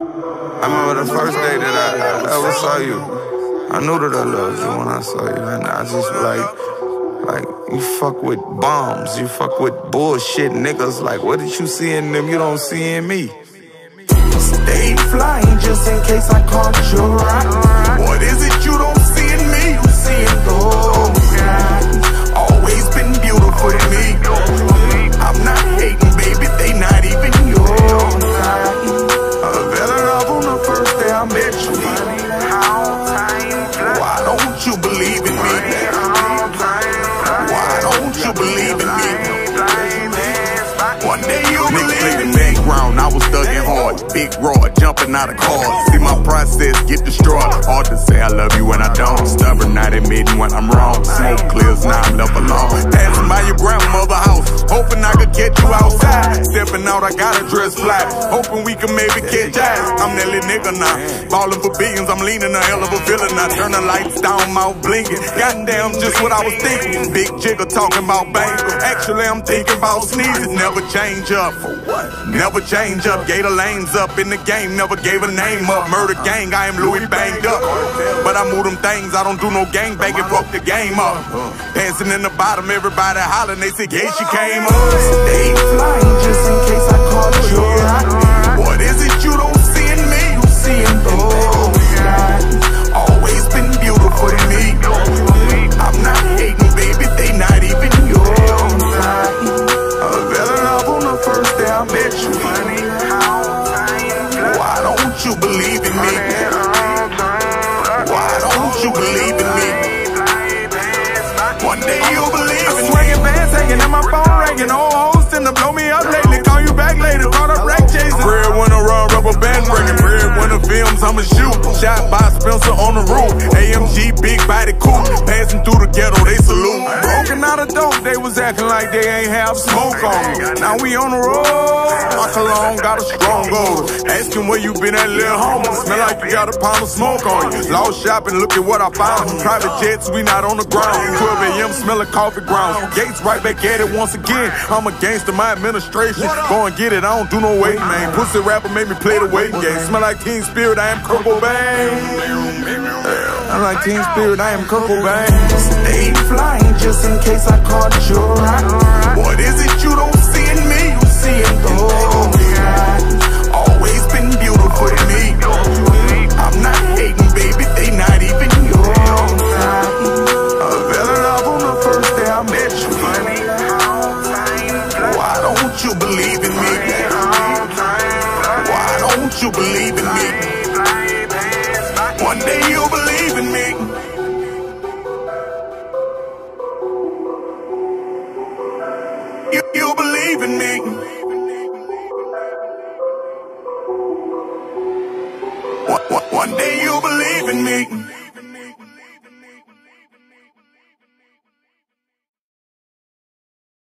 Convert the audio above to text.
I remember the first day that I, I ever saw you. I knew that I loved you when I saw you, and I just like, like you fuck with bombs, you fuck with bullshit niggas. Like, what did you see in them you don't see in me? Stay flying just in case I caught your eye. What is it you don't Don't believe big raw, jumping out of cars. See my process get destroyed. Hard to say I love you when I don't. Stubborn, not admitting when I'm wrong. Smoke clears, now I'm left alone. Passing by your grandmother house, hoping I could get you outside. Stepping out, I got a dress fly, hoping we can maybe catch eyes. I'm that little nigga now, balling for billions. I'm leaning a hell of a villain. I turn the lights down, mouth blinking. Goddamn, just what I was thinking. Big jigger talking about bang. Actually, I'm thinking about sneezing. Never change up. For what? Never change up. Gator lanes up in the game. Never gave a name up. Murder gang. I am Louis banged up. But I move them things. I don't do no gang banging. Fuck the game up. Dancing in the bottom. Everybody hollering. They said, yeah, she came up. Stay flying just in case I caught your eye. What is it you don't see in me? You see in those eyes. Always been beautiful to me. I'm not hating, baby. They not even your type. I fell in love on the first day I met you. You believe shoot. Shot by Spencer on the roof. AMG big body coupe. Passing through the ghetto they salute. Broken out of dope. They was acting like they ain't have smoke on. Now we on the road. My cologne got a strong odor. Asking where you been at, little homie. Smell like you got a pound of smoke on you. Lost shopping, look at what I found. Private jets, we not on the ground. 12 a.m. smelling coffee grounds. Gates right back at it once again. I'm a gangster, my administration. Go and get it, I don't do no waiting, man. Pussy rapper made me play the waiting game. Smell like Teen Spirit, I am I'm like Teen Spirit, I am Kurt Cobain. Stay flying just in case I caught your eye. What is it you don't see in me? You see in those eyes. Always been beautiful to me. I'm not hating, baby. They not even your type. I fell in love on the first day I met you. Why don't you believe in me? Why don't you believe in me? One day you'll believe in me. You, you believe in me. One, one, one day you'll believe in me.